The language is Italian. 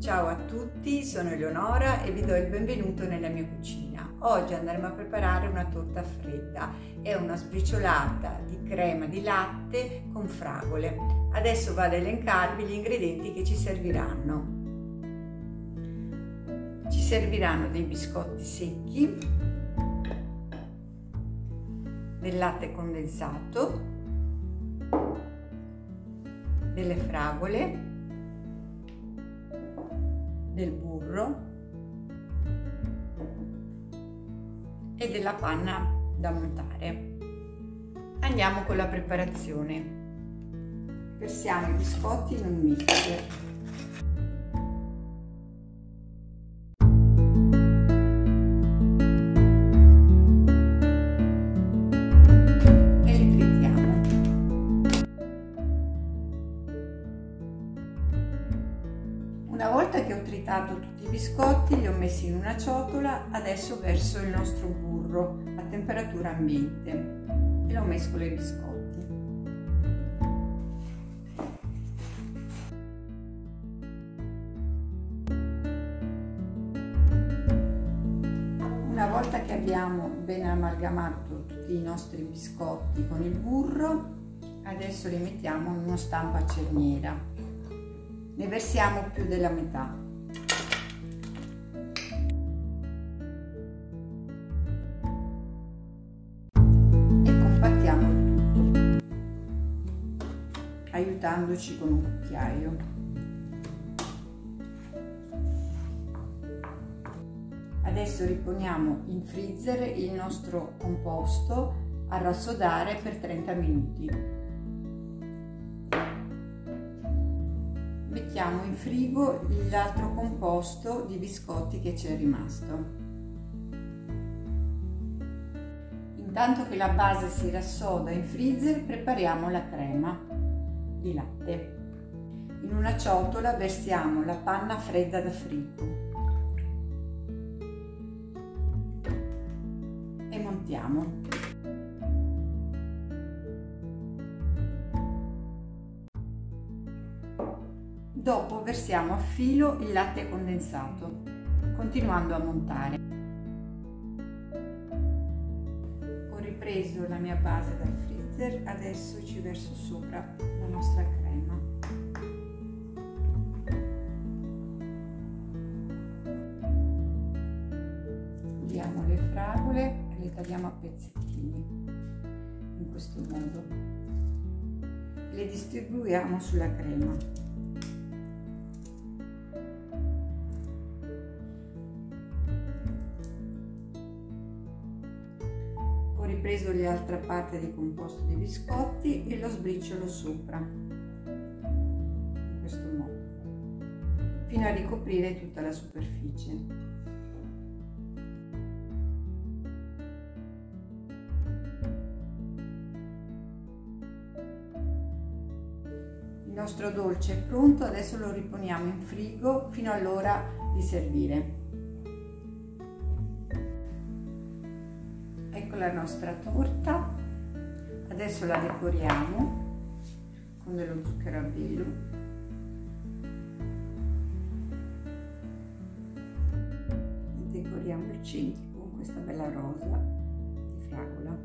Ciao a tutti, sono Eleonora e vi do il benvenuto nella mia cucina. Oggi andremo a preparare una torta fredda, è una sbriciolata di crema di latte con fragole. Adesso vado a elencarvi gli ingredienti che ci serviranno. Ci serviranno dei biscotti secchi, del latte condensato, delle fragole, del burro e della panna da montare. Andiamo con la preparazione. Versiamo i biscotti in un mixer. Tritato tutti i biscotti, li ho messi in una ciotola, adesso verso il nostro burro a temperatura ambiente e lo mescolo ai biscotti. Una volta che abbiamo ben amalgamato tutti i nostri biscotti con il burro, adesso li mettiamo in uno stampo a cerniera ne versiamo più della metà. Aiutandoci con un cucchiaio. Adesso riponiamo in freezer il nostro composto a rassodare per 30 minuti. mettiamo in frigo l'altro composto di biscotti che ci è rimasto. Intanto che la base si rassoda in freezer prepariamo la crema di latte. In una ciotola versiamo la panna fredda da frigo e montiamo. Dopo versiamo a filo il latte condensato, continuando a montare. Ho ripreso la mia base dal freezer, adesso ci verso sopra la nostra crema. Diamo le fragole e le tagliamo a pezzettini, in questo modo. Le distribuiamo sulla crema. Ripreso l'altra parte del composto dei biscotti e lo sbriciolo sopra. In questo modo. Fino a ricoprire tutta la superficie. Il nostro dolce è pronto adesso lo riponiamo in frigo fino all'ora di servire la nostra torta. Adesso la decoriamo con dello zucchero a velo e decoriamo il centro con questa bella rosa di fragola